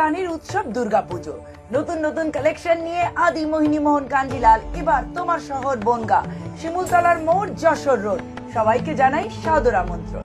প্রাণীর উৎসব দুর্গাপুজো। নতুন নতুন কালেকশন নিয়ে আদি মোহিনী মোহন কাঞ্জিলাল, এবার তোমার শহর বনগা, শিমুলতলার মোড় যশোর রোড সবাইকে জানাই সাদর আমন্ত্রণ।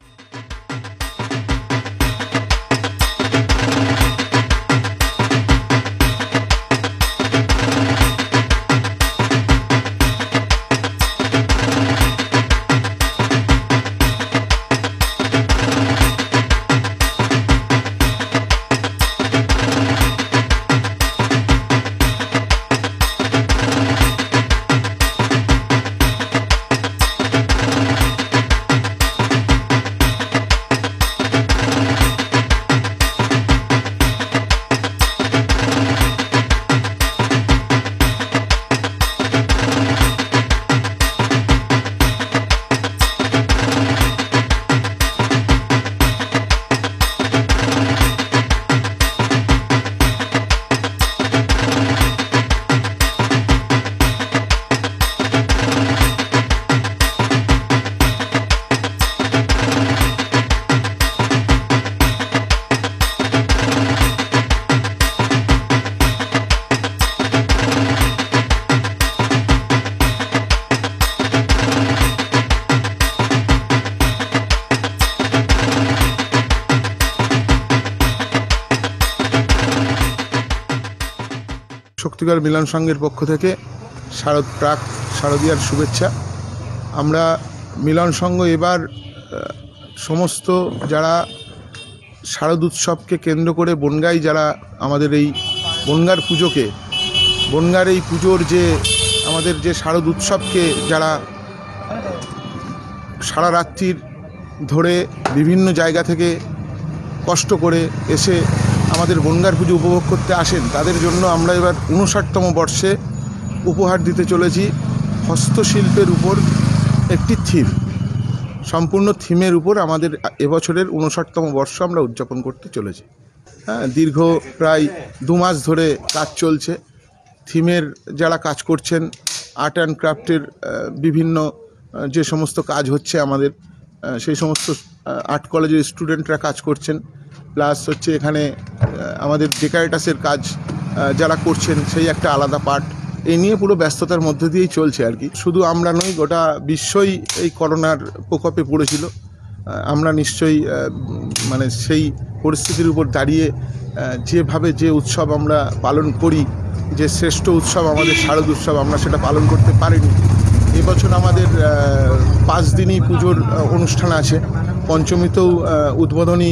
শক্তিগড় মিলন সংঘের পক্ষ থেকে শারদ প্রাক, শারদীয়ার শুভেচ্ছা। আমরা মিলন সংঘ এবার সমস্ত যারা শারদ উৎসবকে কেন্দ্র করে বনগাই যারা আমাদের এই বনগার পুজোকে, বনগার এই পুজোর যে আমাদের যে শারদ উৎসবকে যারা সারা রাত্রির ধরে বিভিন্ন জায়গা থেকে কষ্ট করে এসে আমাদের বনগার পুজো উপভোগ করতে আসেন, তাদের জন্য আমরা এবার উনষাটতম বর্ষে উপহার দিতে চলেছি হস্তশিল্পের উপর একটি থিম। সম্পূর্ণ থিমের উপর আমাদের এবছরের উনষাটতম বর্ষ আমরা উদযাপন করতে চলেছি। হ্যাঁ দীর্ঘ প্রায় দু মাস ধরে কাজ চলছে। থিমের যারা কাজ করছেন, আর্ট অ্যান্ড ক্রাফটের বিভিন্ন যে সমস্ত কাজ হচ্ছে আমাদের সেই সমস্ত আর্ট কলেজের স্টুডেন্টরা কাজ করছেন। প্লাস হচ্ছে এখানে আমাদের ডেকারেটাসের কাজ যারা করছেন, সেই একটা আলাদা পার্ট এই নিয়ে পুরো ব্যস্ততার মধ্যে দিয়েই চলছে আর কি। শুধু আমরা নই, গোটা বিশ্বই এই করোনার প্রকোপে পড়েছিল। আমরা নিশ্চয়ই মানে সেই পরিস্থিতির উপর দাঁড়িয়ে যেভাবে যে উৎসব আমরা পালন করি, যে শ্রেষ্ঠ উৎসব, আমাদের শারদ উৎসব, আমরা সেটা পালন করতে পারিনি এবছর আমাদের পাঁচ দিনই পুজোর অনুষ্ঠান আছে। পঞ্চমীতেও উদ্বোধনী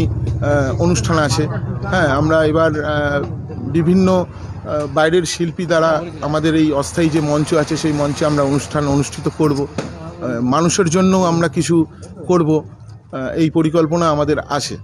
অনুষ্ঠান আছে। হ্যাঁ আমরা এবার বিভিন্ন বাইরের শিল্পী দ্বারা আমাদের এই অস্থায়ী যে মঞ্চ আছে, সেই মঞ্চে আমরা অনুষ্ঠান অনুষ্ঠিত করব। মানুষের জন্যও আমরা কিছু করব। এই পরিকল্পনা আমাদের আছে।